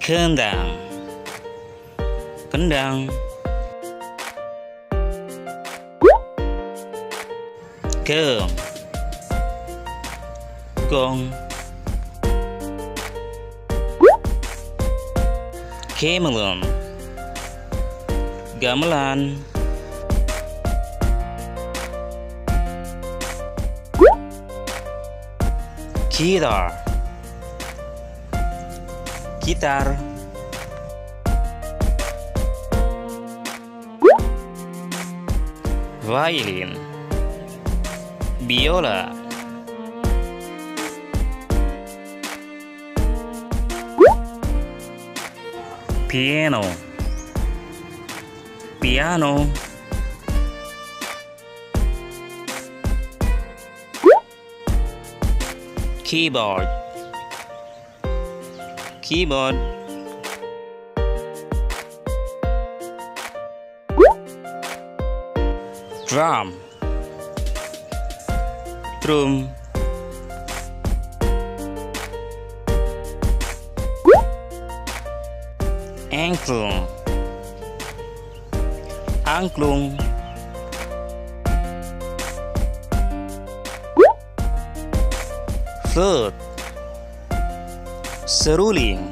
Khương đàn Bánh đàn Cơm Con Camelon Gamelan Guitar gitar. Violin biola. Piano. Piano. Keyboard keyboard drum drum angklung. Angklung. Flute seruling.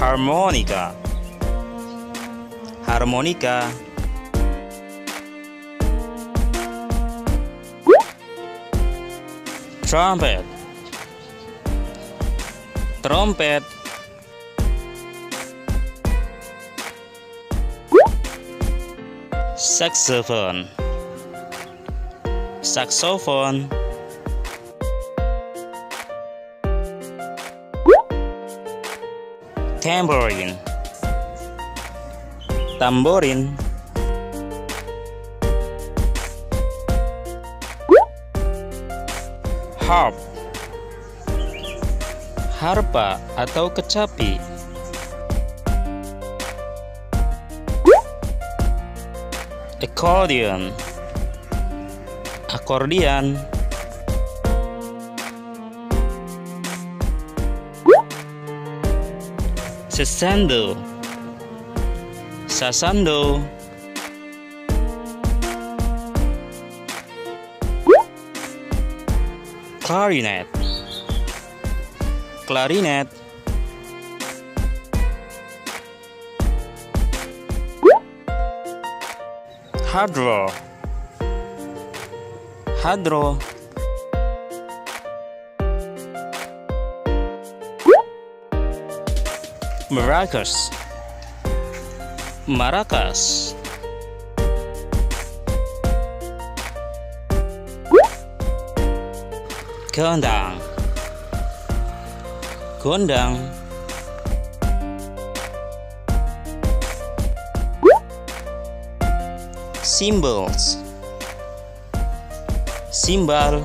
Harmonika harmonika trumpet. Trompet. Saxophone saxophone. Tambourine. Tamborin harp. Harpa atau kecapi. Accordion akordian. Sesando. Sasando. Clarinet. Clarinet. Hadro hadro. Maracas. Maracas. Gondang. Gondang. Symbols Simbalo